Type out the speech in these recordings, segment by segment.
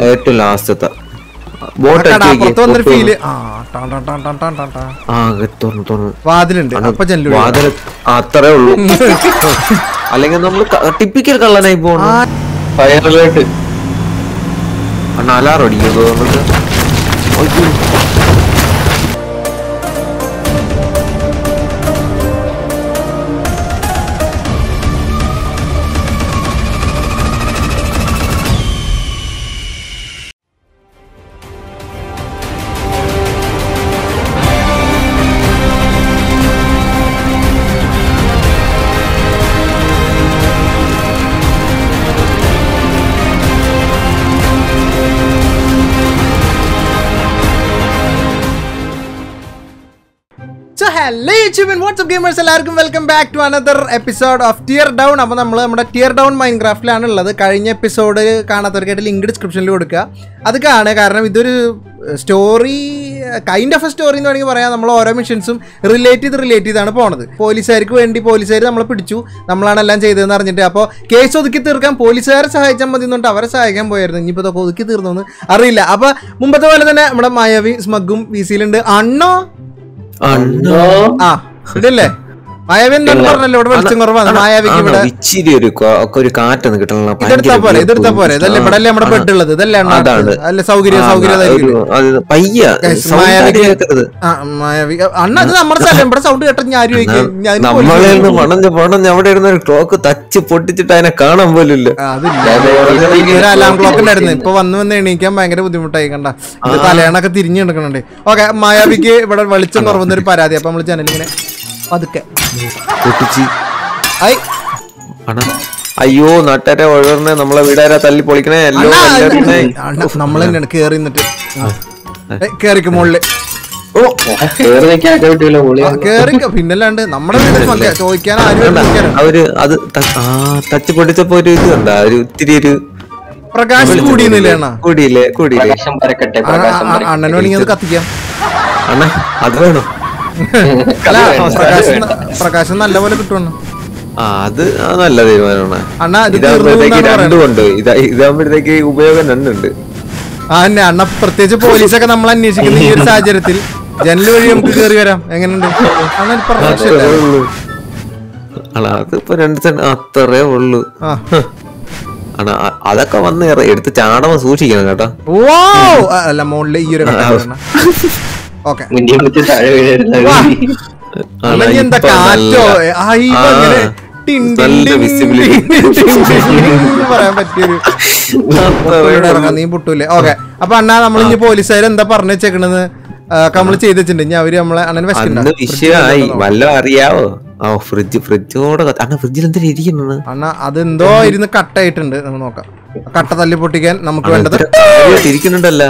ഏറ്റവും ലാസ്റ്റത്തെ. അത്രേ ഉള്ളൂ. അല്ലെങ്കിൽ നമ്മൾ ടിപ്പിക്കൽ കള്ളനായി പോണു. ഫയർ അലേർട്ട് അണ്ണ ഹലോ യൂട്യൂബ് വാട്സ്ആപ്പ് ഗെയിമേഴ്സ് എല്ലാവർക്കും welcome back to another episode of tear down അപ്പോൾ നമ്മൾ നമ്മുടെ ടിയർ ഡൗൺ മൈൻഡ് ക്രാഫ്റ്റിലാണ് ഉള്ളത്. കഴിഞ്ഞ എപ്പിസോഡ് കാണാത്തവർക്കായിട്ട് ലിങ്ക് ഡിസ്ക്രിപ്ഷനിൽ കൊടുക്കുക. അത് കാണുക. കാരണം ഇതൊരു story kind of a story എന്ന് വേണമെങ്കിൽ പറയാം. നമ്മൾ ഓരോ മിഷൻസും റിലേറ്റ് ചെയ്ത് റിലേറ്റ് ചെയ്താണ് പോണത്. പോലീസുകാർക്ക് വേണ്ടി പോലീസുകാർ നമ്മളെ പിടിച്ചു. നമ്മളാണ് എല്ലാം ചെയ്തതെന്ന് അറിഞ്ഞിട്ട്. അപ്പോൾ കേസ് ഒതുക്കി തീർക്കാൻ പോലീസുകാരെ സഹായിച്ചാൽ മതി എന്നിട്ട് അവരെ സഹായിക്കാൻ പോയായിരുന്നു. ഇനിയിപ്പോൾ ഇതൊക്കെ ഒതുക്കി തീർന്നു അറിയില്ല. അപ്പോൾ മുമ്പത്തെ പോലെ തന്നെ നമ്മുടെ മായാവി സ്മഗും വി സിയിലുണ്ട് അണ്ണ? ആ ഇതല്ലേ? മായാവി എന്താണ് പറഞ്ഞല്ലോ ഇവിടെ വെളിച്ചം കുറവാണ് മായാവിക്ക് ആണോ, ഇവിടെ ഇച്ചിരി ഒരു കാ- ഒക്കെ ഒരു കാറ്റൊന്ന് കിട്ടണം ഇതെടുത്താ പോരെ ഇതെടുത്താ പോരെ. ഇതല്ലേ ഇവിടെ അല്ലേ നമ്മുടെ ബെഡ് ഉള്ളത് ഇതല്ലേ എണ്ണ അതാണ്. അല്ല സൗകര്യം സൗകര്യം പയ്യ Guys, sound മായാവിക്ക് കേൾക്കരുത് ആ മായാവി അണ്ണ അത് നമ്മുടെ സ്ഥലം. ഇവിടെ സൗണ്ട് കേട്ട ഞാൻ ആരും ചോദിക്കും ഞാൻ നമ്മളെ നിന്ന് പണഞ്ഞ് പണഞ്ഞ് അവിടെ ഇരുന്ന ഒരു ക്ലോക്ക് തച്ച് പൊട്ടിച്ചിട്ട് അതിനെ കാണാൻ പോലും ഇല്ല. അതില്ല. ഒരു അലാം ക്ലോക്ക് ഉണ്ടായിരുന്നു. ഇപ്പൊ വന്നു വന്ന് എണീക്കാൻ ഭയങ്കര ബുദ്ധിമുട്ടായി കണ്ട. തലയണൊക്കെ തിരിഞ്ഞു കിടക്കണുണ്ട്. ഓക്കെ മായാവിക്ക് ഇവിടെ വെളിച്ചം കുറവുന്ന ഒരു പരാതി. അപ്പൊ നമ്മൾ ജനലിങ്ങനെ പതുക്കെ. ഐ. അയ്യോ നട്ടരെ ഒഴർന്ന് നമ്മളെ വീടാരെ തല്ലി പൊളിക്കണേ? എല്ലോ. നമ്മൾ തന്നെയാണ് കേറി നിന്നിട്ട്. കേറിക്ക് മുകളിൽ പിന്നല്ലാണ്ട് നമ്മുടെ ചോദിക്കാൻ അവർ അത് തച്ച് പൊടിച്ചപ്പോ ഒരു ഇത് കണ്ട ഒരു ഇത്തിരി ഒരു പ്രകാശം കൂടിയില്ലേ കൂടിയില്ലേ കൂടിയില്ലേ. പ്രകാശം പരക്കട്ടെ പ്രകാശം പരക്കട്ടെ. അണ്ണന് വേണമെങ്കിൽ അത് കത്തിക്കാം. അണ്ണ അത് വേണം? പ്രകാശം നല്ലപോലെ ആ അത് നല്ല തീരുമാനമാണ്. ഇതാകുമ്പോഴത്തേക്ക് തീർന്നു രണ്ടും ഉണ്ട് ഇതാ ഇതാകുമ്പോഴത്തേക്ക് ഉപയോഗം രണ്ടുണ്ട്. ആ തന്നെ അണ്ണ പ്രത്യേകിച്ച് പോലീസൊക്കെ നമ്മൾ അന്വേഷിക്കുന്ന ഈ ഒരു സാഹചര്യത്തിൽ ജനൽ വഴി നമുക്ക് കയറി വരാം. എങ്ങനെയുണ്ട്? അതിപ്പോ രണ്ട് അത്രേ ഉള്ളൂ. അതൊക്കെ വന്ന് എടുത്ത് ചാടവ സൂക്ഷിക്കണം കേട്ടോ. ഓ അല്ല മോളിൽ ഈ ഒരു ഓക്കെ. എന്താ കാറ്റോ? അങ്ങനെ ഇറങ്ങാം നീ പൊട്ടൂലേ? ഓക്കെ. അപ്പൊ അണ്ണാ നമ്മൾ ഇനി പോലീസുകാർ എന്താ പറഞ്ഞു വെച്ചേക്കണെന്ന് നമ്മൾ ചെയ്ത് വെച്ചിട്ടുണ്ട് ഇനി അവർ നമ്മളെ വിഷയമായി. വല്ല അറിയാവോ? ആ ഫ്രിഡ്ജ് ഫ്രിഡ്ജോടെ അണ്ണ ഫ്രിഡ്ജിൽ എന്താ ഇരിക്കുന്നത് അണ്ണ അതെന്തോ ഇരുന്ന് കട്ടായിട്ടുണ്ട്. നമുക്ക് നോക്കാം. കട്ട തല്ലി പൊട്ടിക്കാൻ നമുക്ക് വേണ്ടത് ഇരിക്കുന്നുണ്ടല്ല.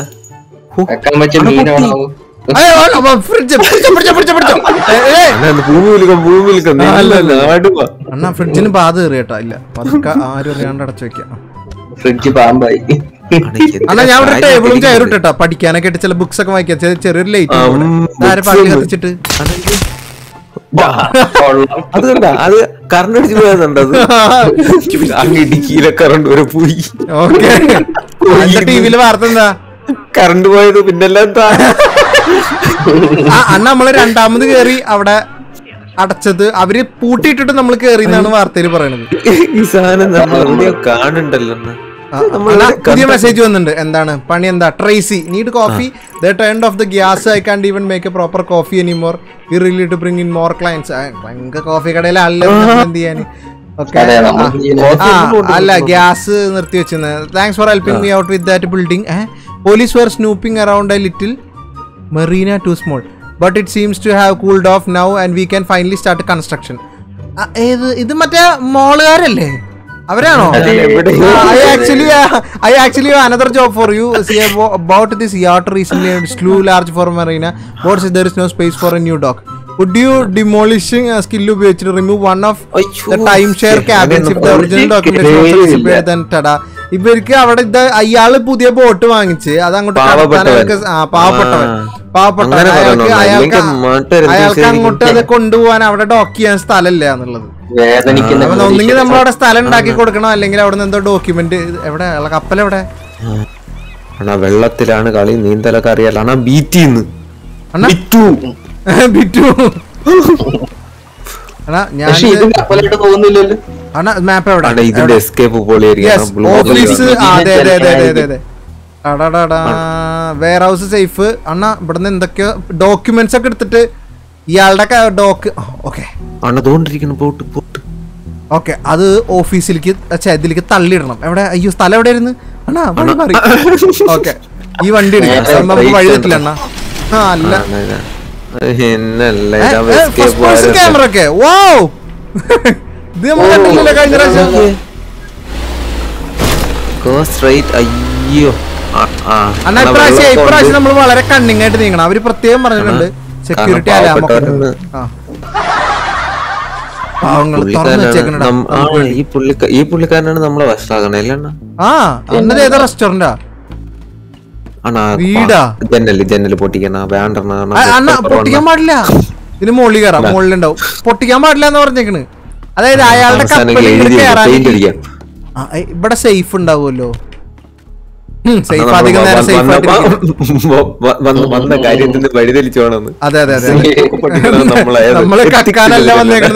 അണ്ണാ ഫ്രിഡ്ജിന് പാത കയറിയട്ടാ ഇല്ല പതുക്കെ ആരും അറിയാണ്ട് അടച്ചു വെക്കാം. ഫ്രിഡ്ജ് പാമ്പായി. അണ്ണാ ഞാൻ ഇവിടെ ടേബിളും ചെയറും ഇട്ടാ പഠിക്കാനൊക്കെ ഇട്ട് ചില ബുക്സ് ഒക്കെ വായിക്കാം. ചെറിയ- ചെറിയൊരു ലൈറ്റ് ആരെ കത്തിച്ചിട്ട്. അത് കണ്ട അത് കറണ്ട് അടിച്ച് പോയതുണ്ട് അത്? അങ്ങ് ഇടുക്കിയിലെ കറണ്ട് വരെ പോയി. ഓക്കെ ടിവിയിൽ വാർത്ത എന്താ? കറണ്ട് പോയത് പിന്നെല്ലാം എന്താ അണ്ണ നമ്മൾ രണ്ടാമത് കേറി അവിടെ അടച്ചത്. അവർ പൂട്ടിയിട്ടിട്ട് നമ്മൾ കേറി എന്നാണ് വാർത്തയിൽ പറയണത്. ഈ സാധനം അന്ന്. പുതിയ മെസ്സേജ് വന്നിട്ടുണ്ട്. എന്താണ്? പണി എന്താ? Tracy need coffee the turn off the gas I can't even make a proper coffee any more you really to bring in more clients ഭയങ്കര കോഫി കടയിലെ അല്ല എന്ത് ചെയ്യാൻ ഓക്കെ അല്ല ഗ്യാസ് നിർത്തി വെച്ചിരുന്നത്. Thanks for helping me out with that building police for snooping around a little Marina too small but it seems to have cooled off now and we can finally start construction ഏത്? ഇത് മറ്റേ മോളുകാരല്ലേ? അവരാണോ? I actually I actually another job for you see about this yard recent slew large for marina boats there is no space for a new dock would you demolishing skill ഉപയോഗിച്ചിട്ട് remove one of the time share cabins if the original document ഇവർക്ക് അവിടെ ഇത് അയാൾ പുതിയ boat വാങ്ങിച്ച് അത് അങ്ങോട്ട് പാവപ്പെട്ടവൻ. അങ്ങനെ അയാൾക്ക്? അയാൾക്ക് അയാൾക്ക് അങ്ങോട്ട് അത് കൊണ്ടുപോകാൻ അവിടെ ഡോക്ക് ചെയ്യാൻ സ്ഥലമില്ല എന്നുള്ളത്. ഒന്നെങ്കിൽ നമ്മൾ അവിടെ സ്ഥലം ഉണ്ടാക്കി കൊടുക്കണം? അല്ലെങ്കിൽ അവിടെ നിന്ന് എന്തോ ഡോക്യുമെന്റ് എവിടെ? കപ്പൽ എവിടെ? വെള്ളത്തിലാണ് കളി. നീന്തലൊക്കെ അറിയാലോ. ബീറ്റിന്ന്. ബിറ്റു. ബിറ്റു. ഞാൻ പക്ഷെ മാപ്പ് എവിടെ? ഇതിന്റെ എസ്കേപ്പ് ഓഫീസ് അതെ അതെ അതെ അതെ അതെ വെയർ ഹൗസ് സേഫ് അണ്ണ ഇവിടുന്ന് എന്തൊക്കെയോ ഡോക്യുമെന്റ്സ് ഒക്കെ എടുത്തിട്ട് ഇയാളുടെ ഡോക്ക് ഓക്കെ ഓക്കെ അത് ഓഫീസിലേക്ക് ഇതിലേക്ക് തള്ളിയിടണം. എവിടെ? അയ്യോ സ്ഥലം എവിടെയായിരുന്നു? അണ്ണാ വഴി മാറി ഓക്കെ ഈ വണ്ടി എടുക്കാം നമുക്ക് വഴി തെറ്റില്ല അണ്ണാ. ആ അല്ല. ക്യാമറ ഒക്കെ. വോ ഇത് നമ്മൾ കണ്ടില്ലല്ലോ കഴിഞ്ഞ പ്രാവശ്യം? സ്ട്രൈറ്റ് അയ്യോ. ആ, ആ. അണ്ണാ അണ്ണാ ഇപ്രാവശ്യം ഇപ്രാവശ്യം നമ്മൾ വളരെ കണ്ണിങ് ആയിട്ട് നീങ്ങണം. അവർ പ്രത്യേകം പറഞ്ഞിട്ടുണ്ട്. സെക്യൂരിറ്റി ആ, ഈ പുള്ളിക്ക ഈ പുള്ളിക്കാരനാണ് നമ്മളെ ആ അന്നത് ഏതാ റെസ്റ്റോറന്റാ വീടാ? ജനൽ ജനൽ പൊട്ടിക്കണ. പൊട്ടിക്കാൻ പാടില്ല. ഇതിന് മുകളിൽ കയറാം മുകളിലുണ്ടാവും. പൊട്ടിക്കാൻ പാടില്ല എന്ന് പറഞ്ഞേക്കണ്. അതായത് അയാളുടെ ഇവിടെ സേഫ് ഉണ്ടാവുമല്ലോ. സേഫ് അധികം നേരം സേഫ് വന്ന കാര്യത്തിന് അതെ അതെ അതെ നമ്മളെ.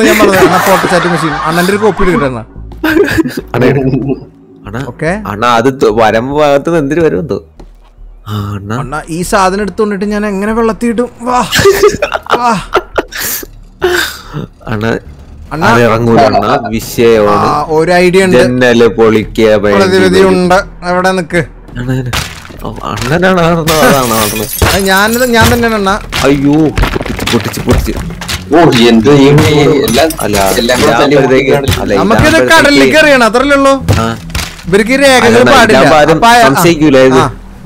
ഞാൻ ഫോട്ടോ ചാറ്റ് മെഷീൻ അണ്ണന്റെ ഒരു കോപ്പി അണ്ണാ, അത് വരമ്പ് ഭാഗത്ത് എന്തിനു വരും എന്തോ? അണ്ണാ ഈ സാധനം എടുത്തോണ്ടിട്ട് ഞാൻ എങ്ങനെ വെള്ളത്തിയിട്ടും? വാ. വാ. അണ്ണാ ഒരു ഐഡിയ ഉണ്ട്. ജനൽ പൊളിക്കുക പ്രതിവിധി ഉണ്ട്. എവിടെ നിക്ക്? ഞാനിത് ഞാൻ തന്നെയാണ് അണ്ണാ. അയ്യോ പൊട്ടിച്ച് പൊട്ടിച്ച് നമുക്കിത് കടലിലേക്ക് എറിയണം അത്രല്ലേ ഉള്ളൂ? ഇവർക്ക് രേഖകൾ പാടില്ല.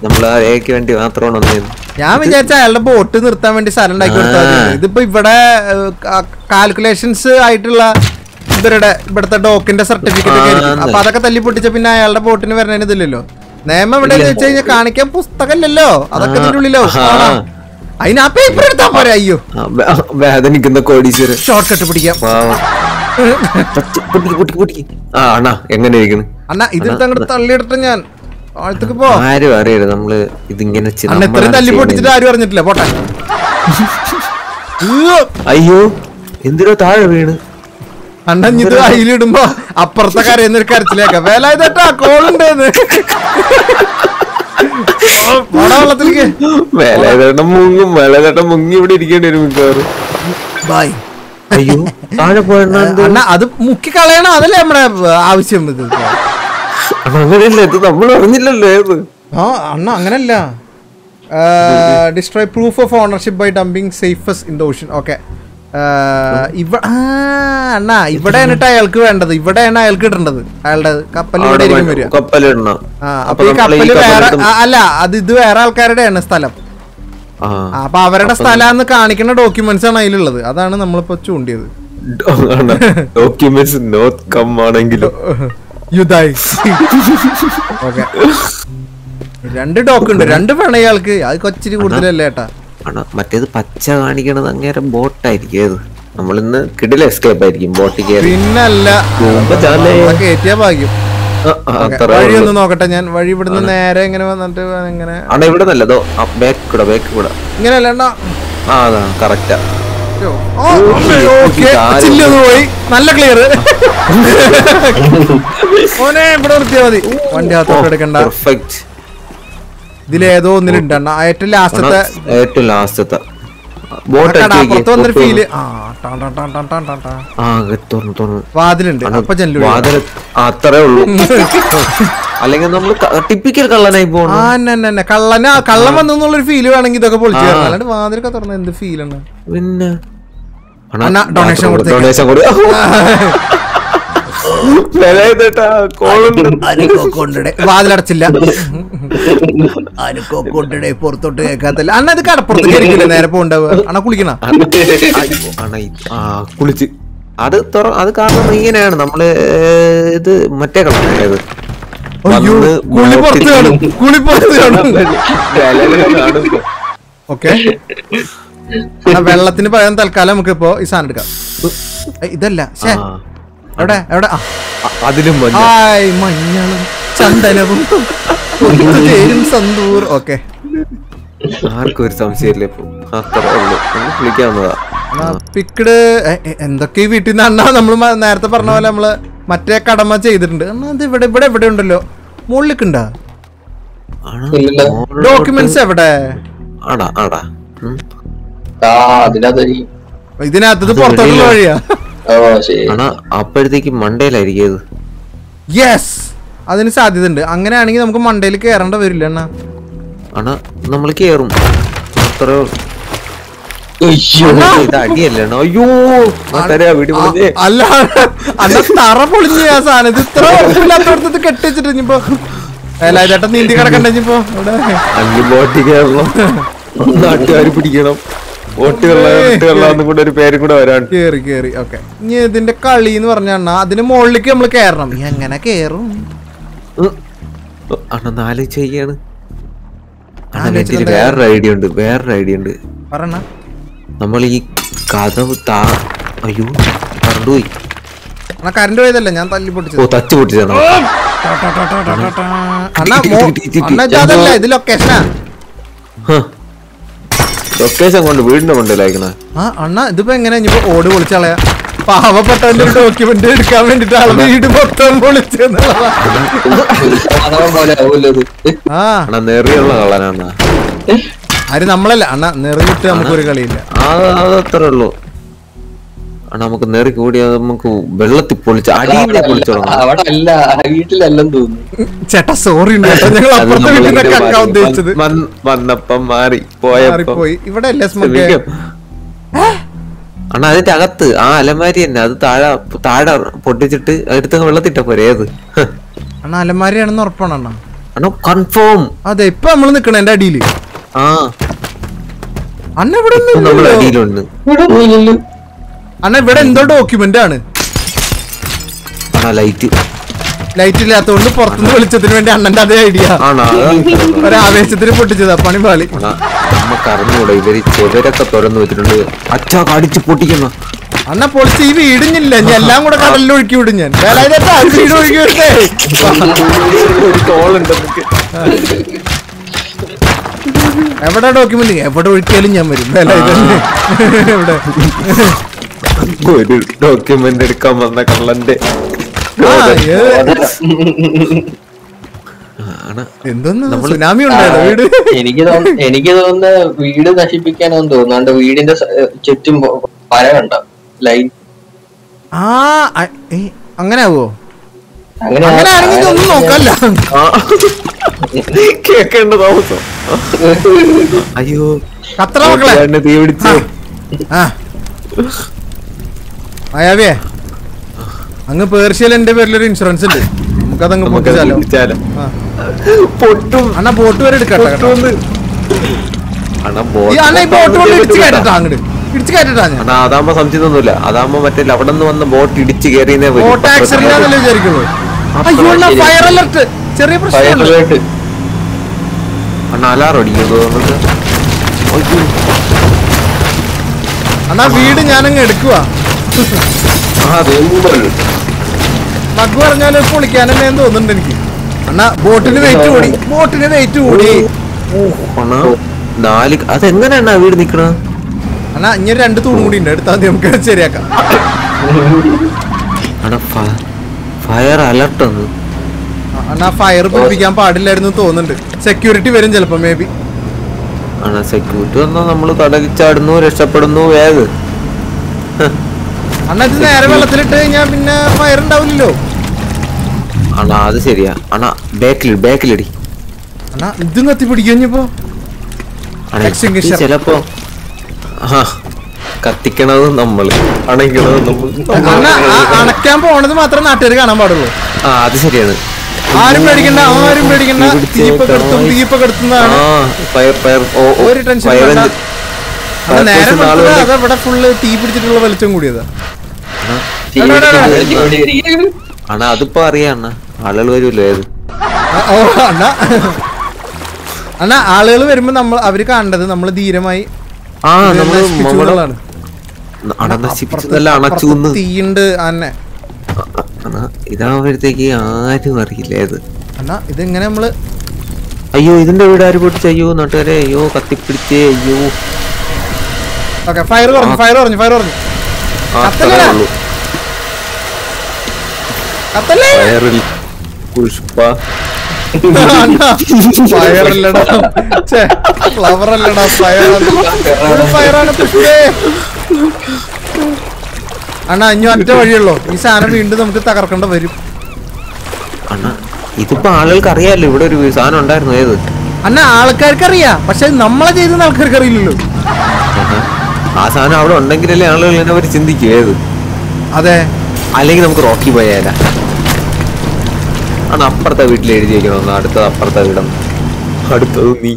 നമ്മൾ ആ വേണ്ടി മാത്രമാണ് വന്നത് ഞാൻ വിചാരിച്ച അയാളുടെ ബോട്ട് നിർത്താൻ വേണ്ടി സ്ഥലം ഉണ്ടാക്കി കൊടുത്താൽ ഇതിപ്പോ ഇവിടെ കാൽക്കുലേഷൻസ് ആയിട്ടുള്ള ഇവരുടെ ഇവിടുത്തെ ഡോക്കിന്റെ സർട്ടിഫിക്കറ്റ് ഒക്കെ ആയിരിക്കും. അപ്പൊ അതൊക്കെ തല്ലി പൊട്ടിച്ച പിന്നെ അയാളുടെ ബോട്ടിന് വരണതിന് ഇതില്ലല്ലോ. നിയമം എവിടെ വെച്ച് കഴിഞ്ഞാൽ കാണിക്കാൻ പുസ്തകമല്ലല്ലോ. അതൊക്കെ ഇതിന്റെ ഉള്ളിലോ. അതിന് ആ പേപ്പർ എടുത്താ പോരാ അയ്യോ. വേദനിക്കുന്ന കോടീശ്വരൻ. ഷോർട്ട് കട്ട് പിടിക്കാം എങ്ങനെ ഇരിക്കുന്നു? അണ്ണാ ഇതിൽ അങ്ങോട്ട് തള്ളിയിടട്ടെ ഞാൻ. ആഴത്തേക്ക് പോ. ആരും അറിയരുത്. നമ്മൾ ഇതിങ്ങനെ ഇത്രയും തല്ലി പൊട്ടിച്ചിട്ട് ചെയ്യുന്നത്. ആരും അറിഞ്ഞിട്ടില്ല. പോട്ടെ. അയ്യോ എന്തിനോ താഴെ വീണ്? അണ്ണൻ ഇത് അയിലിടുമ്പോ അപ്പുറത്തെ കരയുന്ന ഒരു കരച്ചിലേക്ക. വേല ഇതട്ടാ കോളുണ്ടേന്ന് വെള്ളത്തിലേക്ക്. വേലേതേട്ടൻ മുങ്ങും. വേലേതേട്ടൻ മുങ്ങി ഇവിടെ ഇരിക്കേണ്ടി വരും മിക്കവാറും. ബായ്. അയ്യോ താഴെ അത് മുക്കി കളയണം. അതല്ലേ നമ്മടെ ആവശ്യം അങ്ങനെയല്ല? ഇത് നമ്മൾ അറിഞ്ഞില്ലല്ലോ ഏത്? ആ അണ്ണ അങ്ങനല്ല. Destroy proof of ownership by dumping safes in the ocean okay അണ്ണ ഇവിടെ എന്നിട്ട് അയാൾക്ക് വേണ്ടത്. ഇവിടെയാണ് അയാൾക്ക് ഇടേണ്ടത്. അയാളുടെ കപ്പൽ ഇവിടെ ആയിരിക്കും വരിക. ആ അപ്പൊ ഈ കപ്പൽ വേറെ അല്ല അത് ഇത് വേറെ ആൾക്കാരുടെയാണ് സ്ഥലം. അപ്പൊ അവരുടെ സ്ഥലം കാണിക്കുന്ന ഡോക്യുമെന്റ്സ് ആണ് അതിലുള്ളത്. അതാണ് നമ്മളിപ്പോ ചൂണ്ടിയത്. ഡോക്യുമെന്റ്സ് നോട്ട് കം ആണെങ്കിലും. യുദ്ധായി ഓക്കെ രണ്ട് ടോക്ക് ഉണ്ട് രണ്ട് വേണം ഇയാൾക്ക് അത്. കൊച്ചിരി കൂടുതലല്ലേ ഏട്ടാ? ആണ്? മറ്റേത് പച്ച കാണിക്കണത് അങ്ങേരം ബോട്ടായിരിക്കും ഏത്? നമ്മളിന്ന് കിടില എസ്കേപ്പ് ആയിരിക്കും ബോട്ട് പിന്നല്ല. ഭാഗ്യം. വഴി ഒന്ന് നോക്കട്ടെ ഞാൻ. വഴി ഇവിടുന്ന് നേരെ ഇങ്ങനെ വന്നിട്ട് ഇങ്ങനെ ഇവിടെ നല്ലതോ ബാക്ക് കൂടെ ബാക്ക് കൂടെ. ഇങ്ങനെയല്ല അണ്ണാ. ആ കറക്റ്റാ ഓ, ഓക്കേ, ഇതാരും- പോയി. നല്ല ക്ലിയർ ഓനെ ഇവിടെ നിർത്തിയാ മതി. വണ്ടി അകത്തോട്ട് എടുക്കണ്ട. പെർഫെക്റ്റ് ഇതിലേതോ ഒന്നിലുണ്ട്. അണ്ണാ ഏറ്റവും ലാസ്റ്റത്തെ. ഏറ്റവും ലാസ്റ്റത്തെ. വാതിലുണ്ട്. അപ്പൊ അത്രേ ഉള്ളൂ. അല്ലെങ്കിൽ നമ്മൾ ടിപ്പിക്കൽ കള്ളനായി പോകണം. കള്ളന കള്ളം വന്നുള്ളൊരു ഫീൽ വേണമെങ്കിൽ ഇതൊക്കെ പൊളിച്ചു അല്ലാണ്ട് വാതിലൊക്കെ തുറന്ന എന്ത് ഫീലാണ് പിന്നെ. ഡൊണേഷൻ കൊടു വിലയിട്ടാ കോളുണ്ട് കൊണ്ടിടെ വാതിലടച്ചില്ല. കൊണ്ടിടെ പുറത്തോട്ട് കേൾക്കാത്തില്ല അണ്ണ ഇത് കടപ്പുറത്ത് കയറിക്കില്ല നേരെ പോണ്ടാവുക അണ്ണ കുളിക്കണ? അണ ആ കുളിച്ച്. അത് തുറ അത് കാരണം ഇങ്ങനെയാണ്. നമ്മൾ ഇത് മറ്റേ കളത്തിലായത് ഓക്കെ. വെള്ളത്തിന് പകരം തൽക്കാലം നമുക്ക് ഇപ്പോ ഈ സാധനം എടുക്കാം. ഇതല്ല. എവിടെ? എവിടെ? അതിലും ഹായ് മഞ്ഞളും ചന്ദനവും പേരും സന്തൂർ. ഓക്കെ. ആർക്കും ഒരു സംശയമില്ല വിളിക്കാവുന്നതാ. പിക്കഡ് എന്തൊക്കെ ഈ വീട്ടിൽ നിന്ന് അണ്ണാ നമ്മൾ നേരത്തെ പറഞ്ഞ പോലെ നമ്മൾ മറ്റേ കടമ ചെയ്തിട്ടുണ്ട്. അത് ഇവിടെ ഇവിടെ ഇവിടെ ഉണ്ടല്ലോ. മുകളിലേക്ക് ഉണ്ടാ ഡോക്യുമെന്റ്സ് എവിടെ? ആടാ ആടാ. ആ അതിനകത്ത് ഇതിനകത്തത് പുറത്തോട്ടുള്ള വഴിയാ. ആണാ അപ്പോഴത്തേക്ക് മണ്ടയിലായിരിക്കും ഇത് യെസ് അതിന് സാധ്യത ഉണ്ട് അങ്ങനെയാണെങ്കിൽ നമുക്ക് മണ്ടയിൽ കയറേണ്ട വരില്ല അണ്ണാ. ആണാ നമ്മൾ കേറും. അത്ര അയ്യോ. ഇത് അയ്യോ തരാ വീട് ആ, അല്ല അന്ന തറ പൊളിഞ്ഞ ആ സാധനം. ഇത് ഇത്ര ഉറപ്പില്ലാത്തടത്ത് കെട്ടി വെച്ചിട്ട് ഇനിയിപ്പോ ചേട്ടൻ നീന്തി കിടക്കണ്ട ഇനിയിപ്പോ? ബോട്ട് കേറണം നാട്ടുകാർ പിടിക്കണം. കൂടെ ഒരു പേരും കൂടെ വരാൻ. കേറി കേറി. ഓക്കെ. ഇനി ഇതിന്റെ കളി എന്ന് പറഞ്ഞ അണ്ണാ അതിന് മുകളിലേക്ക് നമ്മൾ കേറണം. നീ എങ്ങനെ കേറും? അണ്ണ നാല് ചെയ്യാണ് വേറൊരു ഐഡിയ ഉണ്ട് വേറൊരു ഐഡിയ ഉണ്ട്. പറഞ്ഞ നമ്മൾ ഈ കഥ താ അയ്യോ കറണ്ടുപോയി അണ്ണാ കറണ്ട് പോയതല്ല? ഞാൻ തല്ലി ഓ തച്ചു പൊട്ടിച്ചാണ് അണ്ണാ അതല്ല ഇത് ലൊക്കേഷനാ ലൊക്കേഷൻ കൊണ്ട് വീടിന്റെ കൊണ്ടിലായിക്കണ ആ അണ്ണാ ഇതിപ്പോ എങ്ങനെ ഇനിയിപ്പോ ഓട് പൊളിച്ചളയാ പാവപ്പെട്ടവന്റെ ഒരു ഡോക്യുമെന്റ് എടുക്കാൻ വേണ്ടിട്ട് ആളെ വീട് മൊത്തം പൊളിച്ചെന്നുള്ളതാ സാധനം പോലെ ആവൂല്ലോ ആ. അണ്ണ നെറിയുള്ള കള്ളനാണ്. ആര് നമ്മളല്ല? അണ്ണ നിറഞ്ഞിട്ട് നമുക്കൊരു കളിയില്ല. അത് അതത്രേ ഉള്ളൂ. നമുക്ക് നേരെ കൂടി നമുക്ക് വെള്ളത്തിൽ പൊളിച്ച് അടിയിലെ പൊളിച്ചു അല്ല തോന്നുന്നു. ചേട്ടാ സോറി. ഉദ്ദേശിച്ചത്. വന്നപ്പം മാറി മാറിപ്പോയി. ഇവിടെ. അണ്ണാ അതിന്റെ അകത്ത് ആ അലമാരി തന്നെ. അത് താഴെ താഴെ പൊട്ടിച്ചിട്ട് എടുത്ത് വെള്ളത്തിട്ട പോരെ ഏത്. അണ്ണ അലമാരിയാണെന്ന് ഉറപ്പാണ് അണ്ണ. അണ്ണാ കൺഫേം അതെ ഇപ്പൊ നമ്മൾ നിക്കണ എന്റെ അടിയിൽ. ആ. അണ്ണ ഇവിടെ. അടിയിലുണ്ട്. അണ്ണ ഇവിടെ എന്തോ ഡോക്യുമെന്റ് ആണ്. ലൈറ്റ് ലൈറ്റ് ഇല്ലാത്തതുകൊണ്ട് പുറത്തുനിന്ന് വിളിച്ചതിന് വേണ്ടി അണ്ണന്റെ അതേ ഐഡിയ ഒരാവേശത്തിന് ഒരു ആവേശത്തിന് പൊട്ടിച്ചതാ പണി പാളി. അണ്ണാ നമുക്ക് അറിഞ്ഞൂടെ ഇവർ ചെവരൊക്കെ തുറന്നു വെച്ചിട്ടുണ്ട്. അച്ഛാ കടിച്ച് പൊട്ടിക്കുന്ന. അണ്ണ പൊളിച്ച് ഈ വീടിഞ്ഞില്ല ഞാൻ എല്ലാം കൂടെ കടലിൽ ഒഴുക്കി വിടും ഞാൻ. വീട് ഒഴുക്കി വിട്ടേ എവിടെ ഡോക്യുമെന്റ് എവിടെ ഒഴുക്കിയാലും ഞാൻ വരും. എവിടെ ഒരു ഡോക്യുമെന്റ് എടുക്കാൻ വന്ന കള്ളന്റെ. എനിക്ക് തോന്നുന്നു എനിക്ക് തോന്നുന്ന വീട് നശിപ്പിക്കാനോ തോന്നുന്നുണ്ട് വീടിന്റെ ചുറ്റും പര കണ്ട ലൈൻ ആ അങ്ങനെ ആവോ അങ്ങനെ ആണെങ്കിൽ ഇതൊന്നും നോക്കല്ല. കേക്കേണ്ട താമസം. അയ്യോ കത്ര മക്കളെ. തീ പിടിച്ചു ആ. മായാവിയെ അങ്ങ് പേർഷ്യയിൽ എന്റെ പേരിലൊരു ഇൻഷുറൻസ് ഉണ്ട്. നമുക്കതങ്ങ് പൊട്ടിച്ചാലോ? അണ്ണാ ബോട്ട് വരെ എടുക്കട്ടെ അതാകുമ്പോ സംശയമൊന്നുമില്ല അതാകുമ്പോ മറ്റേ അവിടെ നിന്ന് വന്ന ബോട്ട് ഇടിച്ച് കയറിയെന്നേ വിചാരിക്കുള്ളൂ. ഫയർ അലർട്ട് ചെറിയ അണ്ണാ അലാറം. അണ്ണാ വീട് ഞാനങ്ങ് എടുക്കുവാ. ആ, പറഞ്ഞാലും പറഞ്ഞാൽ എന്ന് തോന്നുന്നുണ്ട് എനിക്ക്. അണ്ണാ ബോട്ടിന് വെയിറ്റ് കൂടി. ബോട്ടിന് വെയിറ്റ് കൂടി. നാല് അതെങ്ങനെയാണ് വീട് നിക്കണ? അണ്ണാ ഇങ്ങനെ രണ്ട് തൂണും കൂടി ഉണ്ട്. എടുത്താൽ നമുക്ക് ശരിയാക്കാം. ഫയർ അലർട്ട് ഒന്ന് അണ്ണാ ഫയർ പിടിപ്പിക്കാൻ പാടില്ലായിരുന്നു തോന്നുന്നുണ്ട്. സെക്യൂരിറ്റി വരും ചിലപ്പോ മേ ബി അണ്ണാ സെക്യൂരിറ്റി വന്നാ നമ്മൾ തടകിച്ചാടുന്നു രക്ഷപ്പെടുന്നു വേഗ്. അണ്ണാ ഇത് നേരെ വെള്ളത്തിലിട്ട് കഴിഞ്ഞാൽ പിന്നെ ഫയർ ഉണ്ടാവില്ലല്ലോ അണ്ണാ അത് ശരിയാ. അണ്ണാ ബാക്കിൽ ബാക്കിലടി അണ്ണാ ഇത് നത്തി പിടിക്കഴിഞ്ഞപ്പോ അണ്ണാ ചിലപ്പോ കത്തിക്കണത് നമ്മൾ അണയ്ക്കണത് നമ്മൾ അണയ്ക്കാൻ പോണത് മാത്രം നാട്ടുകാർ കാണാൻ പാടുള്ളൂ. ആ അത് ശരിയാണ്. ആരും പേടിക്കണ്ട ആരും പേടിക്കണ്ട. തീപ്പൊക്കെ കെടുത്തും തീപ്പൊക്കെ ഓ, ഒരു ടെൻഷൻ നേരെ കുറച്ച് നാൾ കൊടുത്തത് കൊണ്ട് അത് ഇവിടെ ഫുള്ള് തീ പിടിച്ചിട്ടുള്ള വെളിച്ചം കൂടിയതാ. അണ്ണാ, അതിപ്പോ അറിയാം അണ്ണാ ആളുകൾ വരുമല്ലോ ഏത്? അണ്ണാ. അണ്ണാ ആളുകൾ വരുമ്പോ നമ്മൾ അവർ കാണേണ്ടത് നമ്മൾ ധീരമായി ആ ഇത് നമ്മൾ തീയുണ്ട് അന്നെ ഇതാവുമ്പോഴത്തേക്ക് ആരും അറിയില്ല ഏത്. അണ്ണാ ഇതെങ്ങനെ നമ്മൾ അയ്യോ ഇതിന്റെ വീട് ആര് പൊട്ടിച്ച്? അയ്യോ നാട്ടുകാരെ അയ്യോ കത്തിപ്പിടിച്ച് അയ്യോ. ഓക്കെ ഫയർ പറഞ്ഞു ഫയർ പറഞ്ഞു ഫയർ പറഞ്ഞു പുഷ്പ. ഫയർ അല്ലടാ ഛേ ഫ്ലവർ അല്ലടാ ഫയർ ഫയറാണ് പുഷ്പേ. അണ്ണാ ഇനി ഒറ്റ വഴിയുള്ളൂ. ഈ സാധനം വീണ്ടും നമുക്ക് തകർക്കേണ്ട വരും. അണ്ണാ ഇതിപ്പോ ആളുകൾക്ക് അറിയാലോ ഇവിടെ ഒരു സാധനം ഉണ്ടായിരുന്നു. ഏത്? അണ്ണാ ആൾക്കാർക്ക് അറിയാം പക്ഷെ നമ്മളെ ചെയ്തെന്ന് ആൾക്കാർക്ക് അറിയില്ലല്ലോ. ആ സാധനം അവിടെ ഉണ്ടെങ്കിലല്ലേ ആളുകൾ എന്നെ അവർ ചിന്തിക്കും. ഏത്? അതെ. അല്ലെങ്കിൽ നമുക്ക് റോക്കി പോയാല അന്ന് അപ്പുറത്തെ വീട്ടിൽ എഴുതി വെക്കണം അടുത്തത് അപ്പുറത്തെ വീടം അടുത്തത് നീ.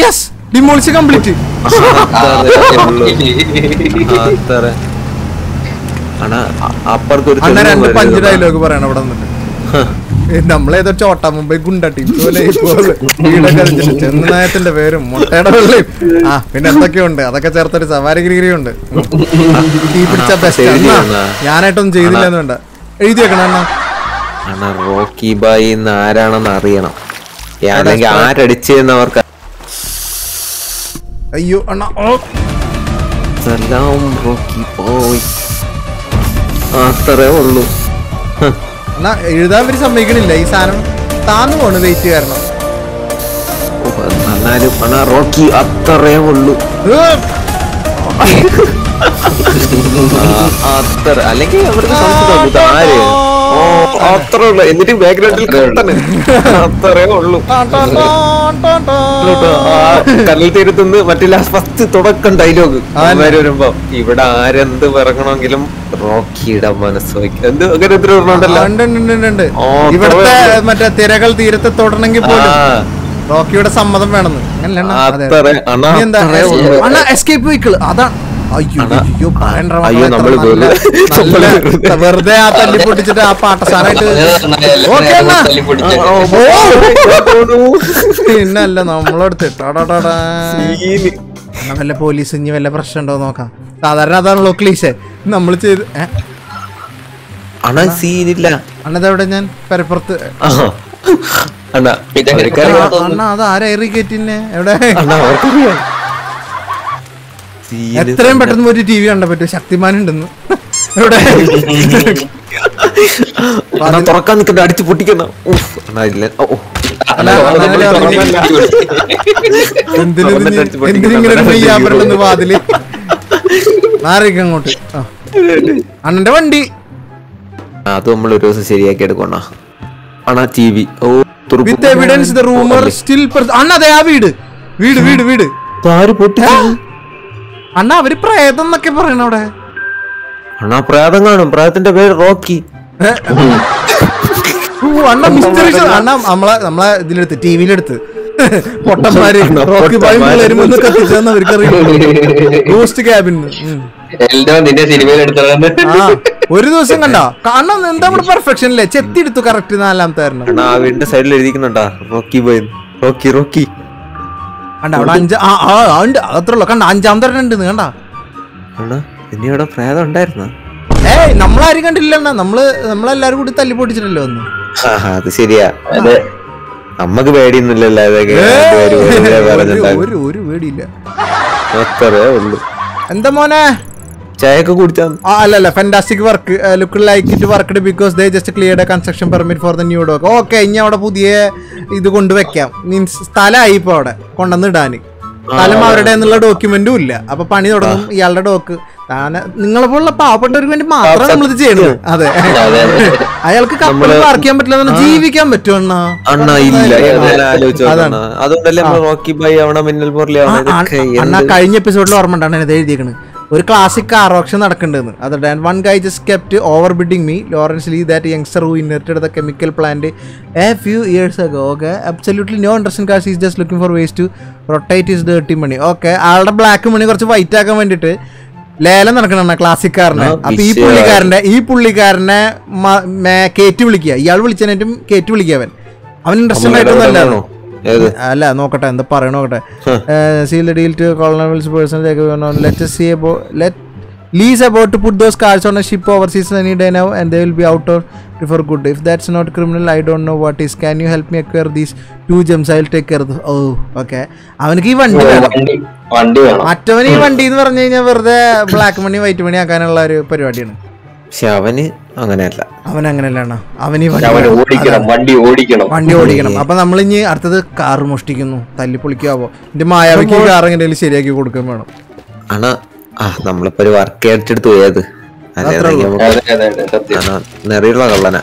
യെസ് ഡിമോളിച്ച് കംപ്ലീറ്റ് അത്ര. അണ്ണാ അ- അപ്പുറത്ത് ഒരു രണ്ട് പഞ്ച് ഡയലോഗ് പറയണം അവിടെ നിന്നിട്ട് നമ്മളേതോ ചോട്ടാ മുംബൈ ഗുണ്ട ടീം. പോലെ ചെന്നായത്തിന്റെ പേരും മുട്ടയുടെ വെള്ളയും. ആ പിന്നെ എന്തൊക്കെയുണ്ട്? അതൊക്കെ ചേർത്തൊരു സവാരി ഗിരിഗിരിയുണ്ട് തീ പിടിച്ച ബെസ്റ്റ്. ഞാനായിട്ടൊന്നും ചെയ്തില്ല എന്ന്. വേണ്ട. എഴുതി വെക്കണം അണ്ണാ. അണ്ണാ റോക്കി ബായി എന്ന് ആരാണെന്ന് അറിയണം. അല്ലെങ്കിൽ ആരടിച്ചെന്നവർക്ക് അയ്യോ അണ്ണാ. ഓ. സലാം റോക്കി ബോയ്. അത്രേ ഉള്ളൂ. അണ്ണാ എഴുതാൻ ഇവർ സമ്മതിക്കണില്ല. ഈ സാധനം താന്നു പോണ് വെയിറ്റ് കാരണം. റോക്കി അത്രേ ഉള്ളൂ. അത്ര. അല്ലെങ്കിൽ അവർക്ക് സംശയം ആര്? ഓ അത്രേ ഉള്ളൂ എന്നിട്ട് ബാക്ക്ഗ്രൗണ്ടിൽ കട്ടന്. അത്രേ ഉള്ളൂ. കടൽ തീരത്തുനിന്ന് മറ്റേ ഫസ്റ്റ് തുടക്കം ഡയലോഗ് ആര് വരുമ്പോ ഇവിടെ ആരെന്ത് പറയണമെങ്കിലും റോക്കിയുടെ മനസ്സ് എന്ത്? അങ്ങനെ എത്ര ഇവിടുത്തെ മറ്റേ തിരകൾ തീരത്ത് തൊടണമെങ്കിൽ പോലും റോക്കിയുടെ സമ്മതം വേണമെന്ന്. എസ്കേപ്പ് വെഹിക്കിൾ അതാണ് അയ്യോ വെറുതെ- ആ തല്ലി പൊട്ടിച്ചിട്ട് ആ പാട്ടസാനായിട്ട് ഓക്കേ അണ്ണാ. പിന്നല്ല നമ്മളോട് ടാടാടാടാ. എന്നാ വല്ല പോലീസ് ഇനി വല്ല പ്രശ്നം ഉണ്ടോ നോക്കാം. സാധാരണ അതാണല്ലോ ക്ലീശേ. നമ്മൾ ചെയ്ത് അണ സീനില്ല. അണ്ണതെവിടെ ഞാൻ? പരപ്പുറത്ത്. അണ്ണാ അത് ആരെ കയറ്റിന്നെ എവിടെ? എത്രയും പെട്ടെന്ന് ഒരു ടി വി കണ്ടാ പറ്റും. ശക്തിമാൻ ഉണ്ടെന്ന് എവിടെ തുറക്കാൻ നിൽക്കുന്ന അടിച്ചു പൊട്ടിക്കുന്ന. എന്തിനിങ്ങനെ ചെയ്യാൻ വാതിൽ? മാറിക്ക അങ്ങോട്ട്. അണ്ണന്റെ വണ്ടി. അത് നമ്മൾ ഒരു ദിവസം ശരിയാക്കി എടുക്കണ അണ T V oh with evidence the rumour still അണ്ണ അതെ ആ വീട്. വീട് വീട് വീട്. ആര് പൊട്ടിച്ചു അണ്ണ അവർ പ്രേതം എന്നൊക്കെ പറയണ അവിടെ. അണ്ണാ പ്രേതം കാണും. പ്രേതത്തിന്റെ പേര് റോക്കി. അണ്ണ മിസ്റ്ററി അണ്ണ നമ്മളെ നമ്മളെ ഇതിലെടുത്ത് ടി വിയിലെടുത്ത്. പൊട്ടന്മാര് റോക്കി ബായ് കത്തിച്ചതെന്ന് ക്യാബിൻ ഒരു ദിവസം കണ്ടോ? കാരണം എന്താ നമ്മുടെ പെർഫെക്ഷൻ അല്ലേ ചെത്തി എടുത്തു കറക്റ്റ് നാലാമത്തെ വീടിന്റെ സൈഡിൽ എഴുതിക്കുന്നുണ്ടാ? Rocky boy Rocky Rocky. കണ്ട അവിടെ അഞ്ച് ആ ആ ഉണ്ട് ഉള്ളു കണ്ട അഞ്ചാം ഉണ്ട് കണ്ട. ഇനി അവിടെ പ്രേതം ഉണ്ടായിരുന്നു? ഏയ് നമ്മളാരും കണ്ടില്ല അണ്ണാ നമ്മൾ നമ്മളെല്ലാരും കൂടി തല്ലി പൊട്ടിച്ചിട്ടല്ലോ ഒന്ന് അത് ശരിയാ. അതെ. നമ്മക്ക് പേടിയൊന്നുമില്ലല്ലോ ഒരു പേടിയില്ല. ഉള്ളൂ. എന്താ മോനെ? ചായയൊക്കെ കുടിച്ചാ അല്ലല്ല അല്ല അല്ല fantastic work look like it worked because they just clear construction permit for the new dock okay ഇനി അവിടെ പുതിയ ഇത് കൊണ്ടുവെക്കാം മീൻസ് സ്ഥലമായി ഇപ്പൊ അവിടെ കൊണ്ടുവന്ന് ഇടാന്. സ്ഥലം അവരുടെ എന്നുള്ള ഡോക്യുമെന്റും ഇല്ല. അപ്പൊ പണി തുടങ്ങും ഇയാളുടെ ഡോക്ക് താന നിങ്ങളെ പോലുള്ള പാവപ്പെട്ടവർക്ക് വേണ്ടി മാത്രം നമ്മളിത് ചെയ്യണത്. അതെ. അയാൾക്ക് കപ്പൽ പാർക്ക് ചെയ്യാൻ പറ്റില്ല ജീവിക്കാൻ പറ്റുമോ അതാണ്. നമ്മൾ അണ്ണാ കഴിഞ്ഞ എപ്പിസോഡിൽ ഓർമ്മ ഉണ്ടാണ് ഇത് എഴുതിയേക്കണ്. ഒരു ക്ലാസിക് കാർ ഓപ്ഷൻ അതെ അത് one guy just kept over bidding me Lawrence Lee that youngster who inverted the chemical plant a few years ago okay absolutely no interest in cars is just looking for waste to rotate is dirty money okay ആളുടെ black money കുറച്ച് white ആക്കാൻ വേണ്ടിയിട്ട് ലേലം നടക്കണ classic കാറിന് അപ്പൊ ഈ പുള്ളിക്കാരന്റെ ഈ പുള്ളിക്കാരനെ കേറ്റ് വിളിക്കുക. ഇയാൾ വിളിച്ചതിനായിട്ടും കയറ്റി വിളിക്കുക അവൻ. അവൻ ഇൻട്രസ്റ്റഡ് ആയിട്ടൊന്നും ആണോ? അല്ല നോക്കട്ടെ എന്താ പറയണ നോക്കട്ടെ. Seal deal to collectibles person let see about let lease about to put those cars on a ship over season any day now and they will be out of prefer good if that's not criminal I do know what is can you help me acquire these two gems I take of. the- Oh, അവനക്ക് ഈ വണ്ടി വേണം. വണ്ടി വണ്ടി വേണം. മറ്റവന് ഈ വണ്ടി എന്ന് പറഞ്ഞു കഴിഞ്ഞാൽ വെറുതെ ബ്ലാക്ക് മണി വൈറ്റ് മണി ആക്കാനുള്ള ഒരു പരിപാടിയാണ്. പക്ഷെ അവന് അങ്ങനെയല്ല. അവൻ അങ്ങനെയല്ല അവൻ വണ്ടി ഓടിക്കണം. വണ്ടി ഓടിക്കണം. അപ്പൊ നമ്മളിഞ്ഞ് അടുത്തത് കാർ മോഷ്ടിക്കുന്നു. തല്ലി പൊളിക്കാവോ? എന്റെ മായാവിക്ക് കാർ എങ്ങനെ ശരിയാക്കി കൊടുക്കാൻ വേണം. ആണാ ആ നമ്മളിപ്പോ ഒരു വർക്ക് ഏറ്റെടുത്ത് പോയത്. നെറിയുള്ള കള്ളന.